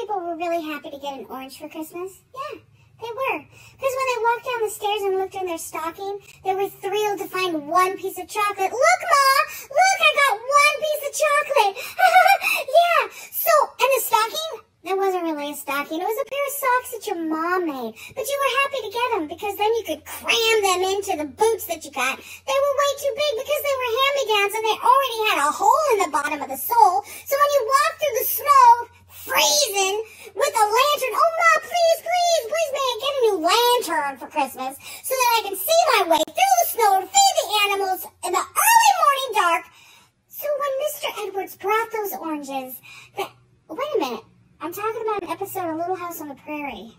were really happy to get an orange for Christmas? Yeah, they were. Because when they walked down the stairs and looked in their stocking, they were thrilled to find one piece of chocolate. Look, Ma! Look, I got one piece of chocolate! yeah! So, and the stocking? That wasn't really a stocking. It was a pair of socks that your mom made. But you were happy to get them because then you could cram them into the boots that you got. They were way too big because they were hand-me-downs and they already had a hole in the bottom of the sole. So when you walked through the snow, freezing, with a lantern, oh ma, please, please, please may I get a for Christmas so that I can see my way through the snow to feed the animals in the early morning dark. So when Mr. Edwards brought those oranges, that, wait a minute. I'm talking about an episode of Little House on the Prairie.